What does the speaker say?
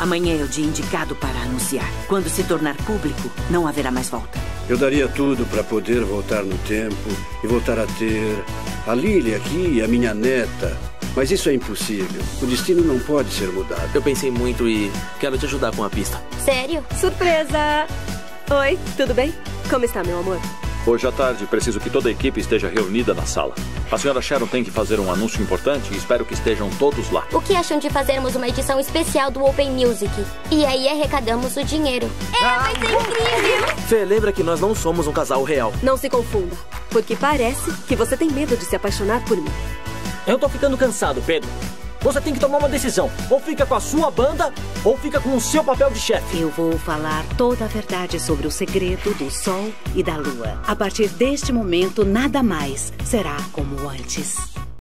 Amanhã é o dia indicado para anunciar. Quando se tornar público, não haverá mais volta. Eu daria tudo para poder voltar no tempo e voltar a ter a Lily aqui e a minha neta. Mas isso é impossível. O destino não pode ser mudado. Eu pensei muito e quero te ajudar com a pista. Sério? Surpresa! Oi, tudo bem? Como está, meu amor? Hoje à tarde, preciso que toda a equipe esteja reunida na sala. A senhora Sharon tem que fazer um anúncio importante e espero que estejam todos lá. O que acham de fazermos uma edição especial do Open Music? E aí arrecadamos o dinheiro. É, vai ser incrível! Fê, lembra que nós não somos um casal real. Não se confunda, porque parece que você tem medo de se apaixonar por mim. Eu tô ficando cansado, Pedro. Você tem que tomar uma decisão. Ou fica com a sua banda, ou fica com o seu papel de chefe. Eu vou falar toda a verdade sobre o segredo do Sol e da Lua. A partir deste momento, nada mais será como antes.